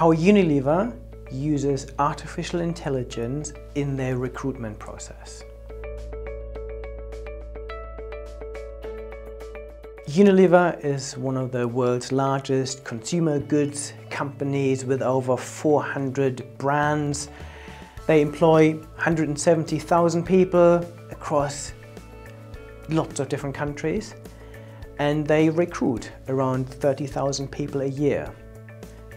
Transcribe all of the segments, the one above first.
how Unilever uses artificial intelligence in their recruitment process. Unilever is one of the world's largest consumer goods companies with over 400 brands. They employ 170,000 people across lots of different countries and they recruit around 30,000 people a year.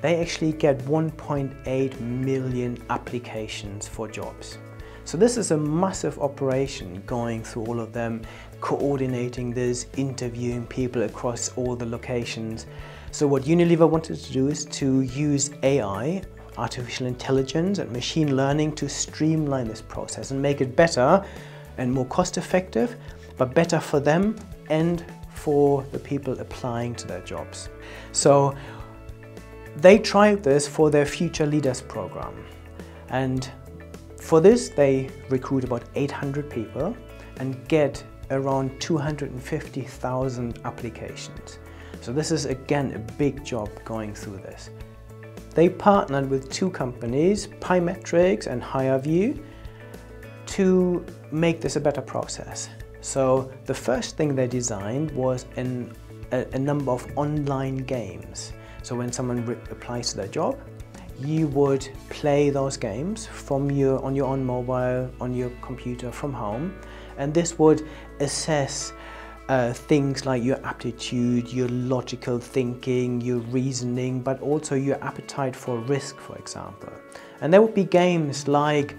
They actually get 1.8 million applications for jobs. So this is a massive operation going through all of them, coordinating this, interviewing people across all the locations. So what Unilever wanted to do is to use AI, artificial intelligence and machine learning to streamline this process and make it better and more cost effective, but better for them and for the people applying to their jobs. So they tried this for their Future Leaders program. And for this, they recruit about 800 people and get around 250,000 applications. So this is again a big job going through this. They partnered with two companies, Pymetrics and HireVue, to make this a better process. So the first thing they designed was an, a, a number of online games. So when someone applies to their job, you would play those games from your on your own mobile, on your computer from home, and this would assess uh, things like your aptitude, your logical thinking, your reasoning, but also your appetite for risk, for example. And there would be games like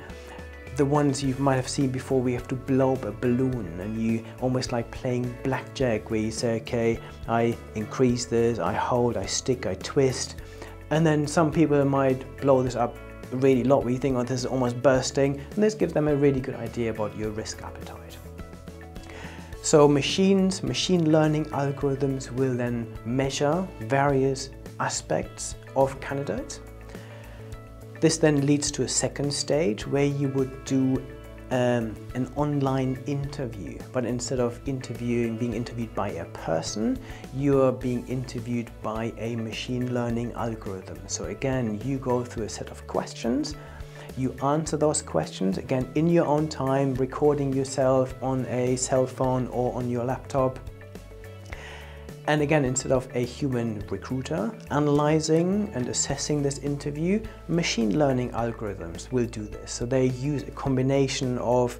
the ones you might have seen before we have to blow up a balloon and you almost like playing blackjack where you say okay I increase this I hold I stick I twist. And then some people might blow this up really a lot where you think oh this is almost bursting. And this gives them a really good idea about your risk appetite. So machines machine learning algorithms will then measure various aspects of candidates this then leads to a second stage where you would do um, an online interview, but instead of interviewing, being interviewed by a person, you're being interviewed by a machine learning algorithm. So again, you go through a set of questions, you answer those questions, again, in your own time, recording yourself on a cell phone or on your laptop, and again, instead of a human recruiter analyzing and assessing this interview, machine learning algorithms will do this. So they use a combination of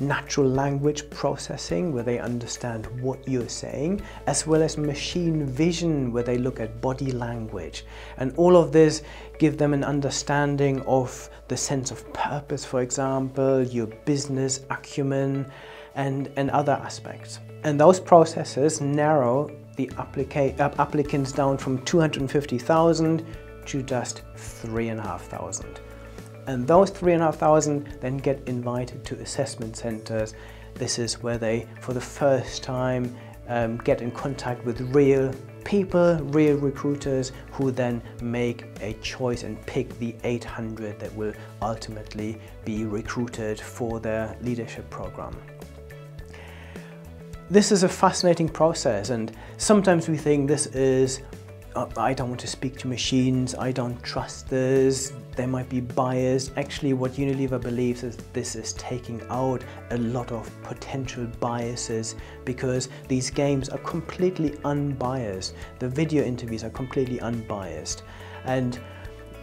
natural language processing where they understand what you're saying as well as machine vision where they look at body language and all of this give them an understanding of the sense of purpose for example your business acumen and and other aspects and those processes narrow the uh, applicants down from 250,000 to just 3,500. And those 3,500 then get invited to assessment centers. This is where they, for the first time, um, get in contact with real people, real recruiters who then make a choice and pick the 800 that will ultimately be recruited for their leadership program. This is a fascinating process and sometimes we think this is uh, I don't want to speak to machines, I don't trust this, they might be biased. Actually what Unilever believes is this is taking out a lot of potential biases because these games are completely unbiased. The video interviews are completely unbiased. And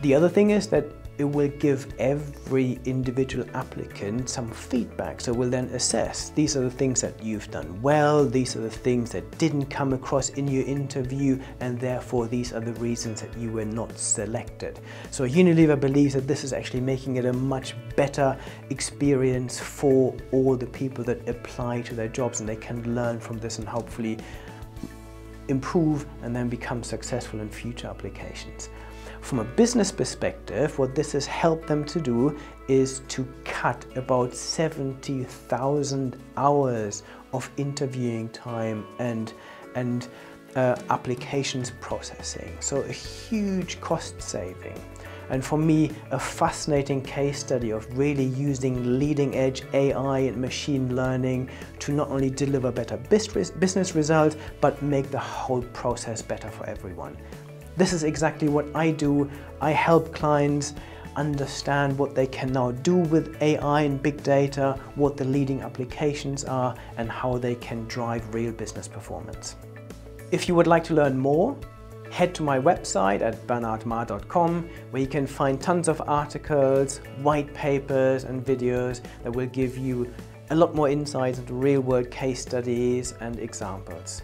the other thing is that it will give every individual applicant some feedback. So we'll then assess, these are the things that you've done well, these are the things that didn't come across in your interview, and therefore these are the reasons that you were not selected. So Unilever believes that this is actually making it a much better experience for all the people that apply to their jobs and they can learn from this and hopefully improve and then become successful in future applications. From a business perspective, what this has helped them to do is to cut about 70,000 hours of interviewing time and, and uh, applications processing. So a huge cost saving. And for me, a fascinating case study of really using leading edge AI and machine learning to not only deliver better business results, but make the whole process better for everyone. This is exactly what I do. I help clients understand what they can now do with AI and big data, what the leading applications are, and how they can drive real business performance. If you would like to learn more, head to my website at bernardmarr.com where you can find tons of articles, white papers and videos that will give you a lot more insights into real world case studies and examples.